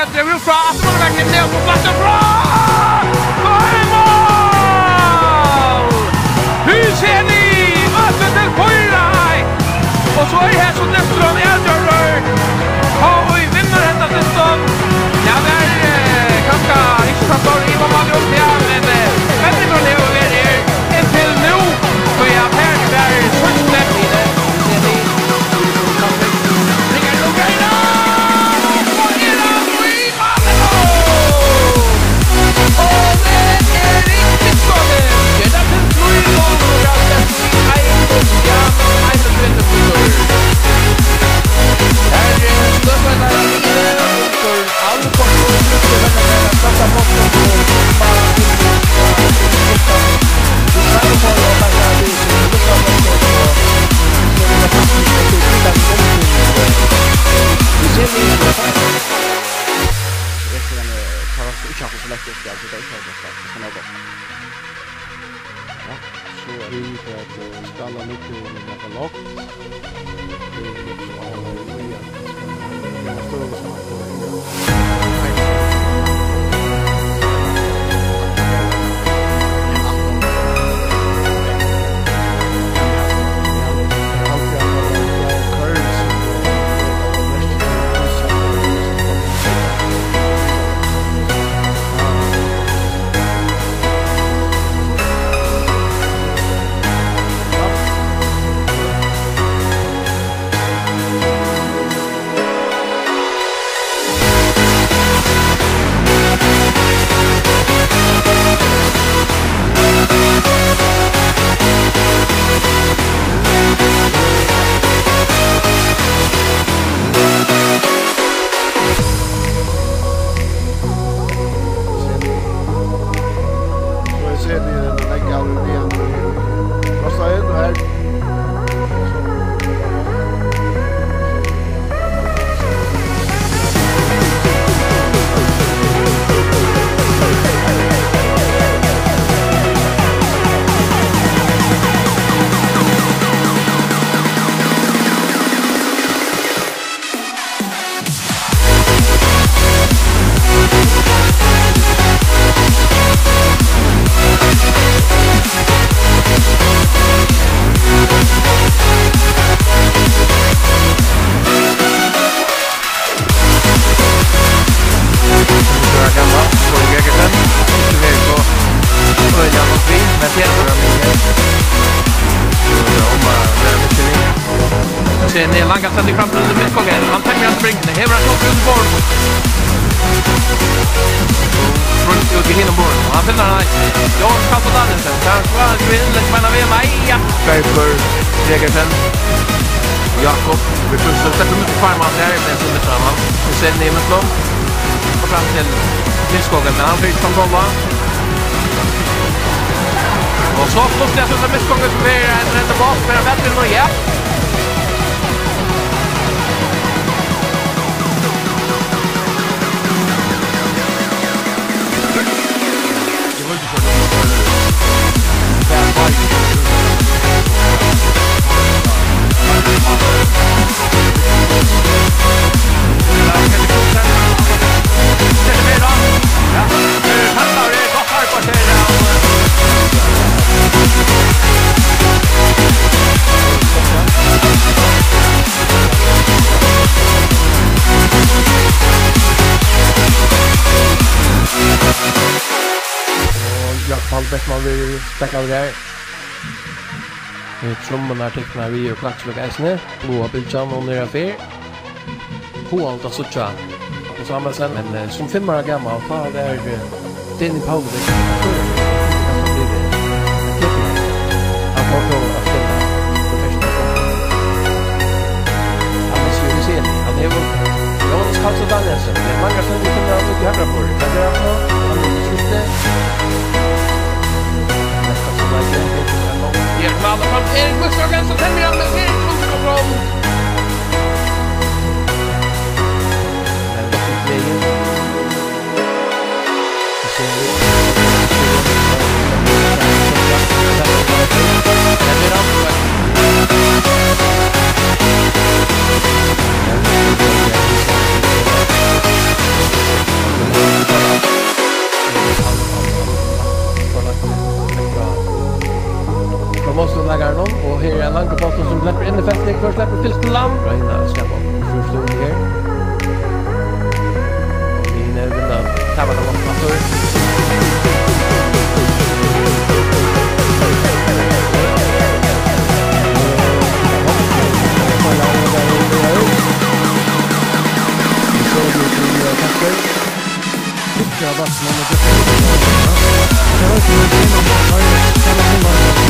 They eu vi! så select det ska det ta det så kan jag. Ja, så er vi på att skala lite i den här lock. Det är ju så att det är så att Lindgren är långa sätt i framtiden under mittgången. Han täcker hans springande, hever han klock under bord. Runt ut i hinnombord. Och han finner han. Jan Karlsson Andersen. Transfer kvill. Spännande VM. Aja! Bergför. Segersen. Jakob. Vi skjuter. Sätter mycket i farman där. Men så ser ni med Nimensson. Och fram till Mittgången. Men han flyr som golva. Och så plötsligt så är mittgången som är en ränta bak. Men han vänder nog igen. Beckman vi spekla vi her. Trommen er tekna vi og klatsjlokk eisne. Blåa bildjan og nere fyr. Hoa ut av suttja. Og så har man sen, men som fem år gammal, da er Danny Powell. Gustav Jönsson, fem minuter till! motståndläggaren om och här är en ankerposten som släpper inn i fältet. Kvar släpper til Lam. Bra hinna släppa om förstånd här. Och vi hinner vinna tabbarna mot Matur. Vi såg ju fyra katter. Tycker jag vattnet. Det var inte något innan. Det var inte något innan.